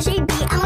should be. I'm